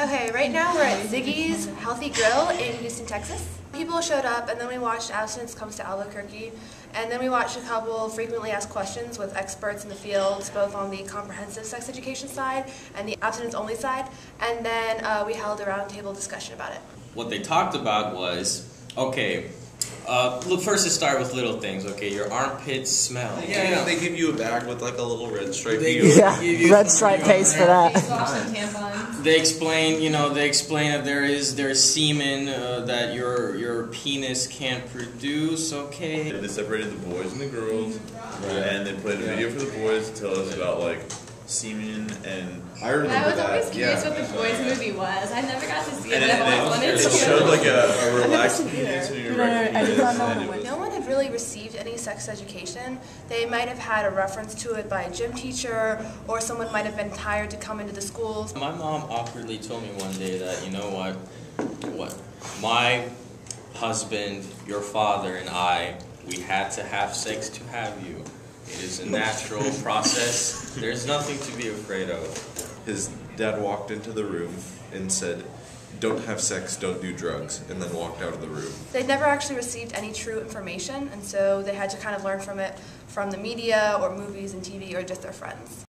Okay, right now we're at Ziggy's Healthy Grill in Houston, Texas. People showed up and then we watched Abstinence Comes to Albuquerque and then we watched a couple frequently asked questions with experts in the field, both on the comprehensive sex education side and the abstinence only side, and then uh, we held a roundtable discussion about it. What they talked about was, okay, uh, look, first to start with little things. Okay, your armpits smell. Yeah, they give you a bag with like a little red stripe. They- Yeah, You- you- red stripe pays for that. Face wash and. They explain, you know, they explain that there is there's semen uh, that your your penis can't produce. Okay. They separated the boys and the girls, and they played a video for the boys to tell us about like semen and I remember I was that. always curious yeah. what the boys movie was. I never got to see it, and but then I've always wanted they to. showed like a, a relaxed penis when you No, no, no, erect I did the not penis, know and the it way. was- No one had really received any sex education. They might have had a reference to it by a gym teacher, or someone might have been tired to come into the schools. My mom awkwardly told me one day that you know what, what my husband, your father, and I, we had to have sex to have you. It is a natural process. There's nothing to be afraid of. His dad walked into the room and said, "Don't have sex, don't do drugs," and then walked out of the room. They'd never actually received any true information, and so they had to kind of learn from it from the media or movies and TV or just their friends.